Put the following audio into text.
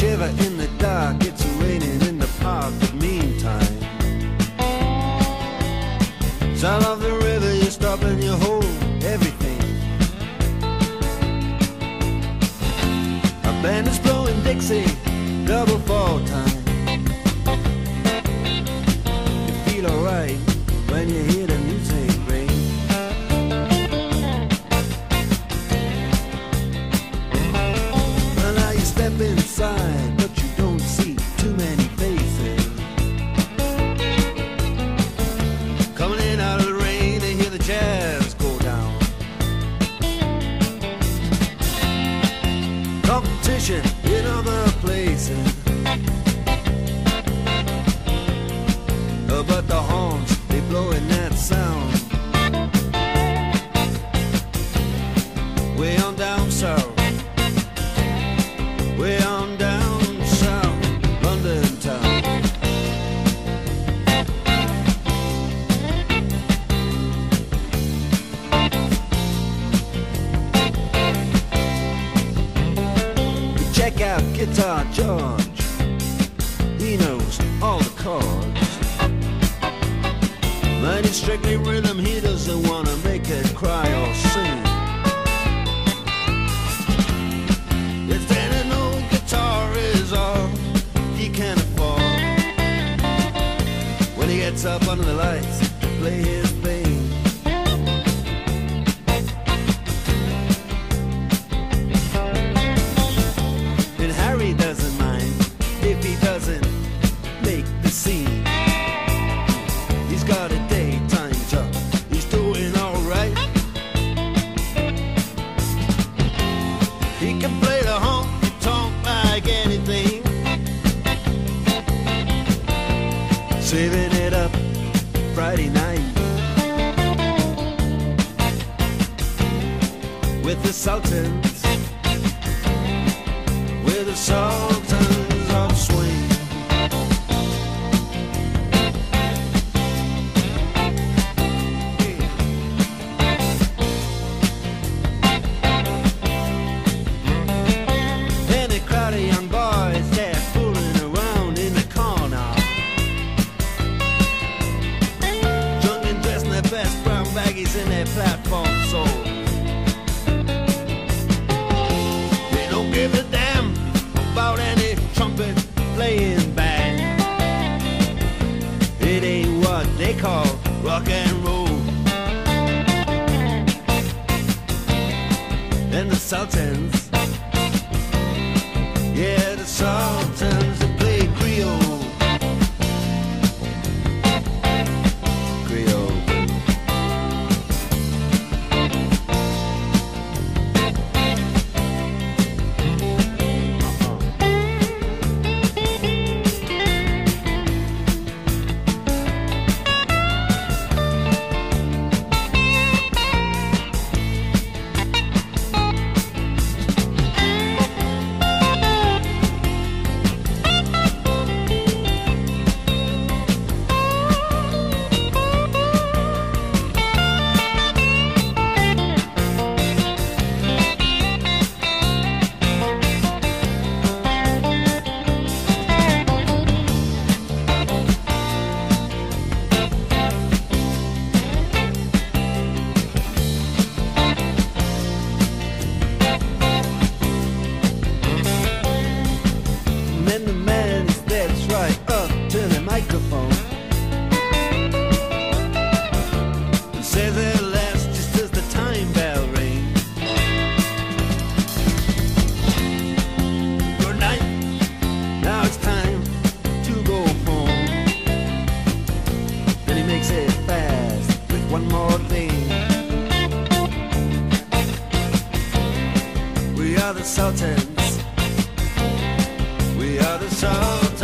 shiver in the dark, it's raining in the park, but meantime. Sound of the river, you're stopping you hold everything. A band is blowing Dixie, double fall time. You feel alright when you hear. Competition in other places. Guitar George. He knows all the chords. But it's strictly rhythm, he doesn't wanna make it cry or sing. If then old guitar is all he can afford, when he gets up under the lights play his thing. Saving it up Friday night. With the Sultans. With the sultans in their platform soles. They don't give a damn about any trumpet playing band. It ain't what they call rock and roll. And the Sultans, Sultans. We are the Sultans.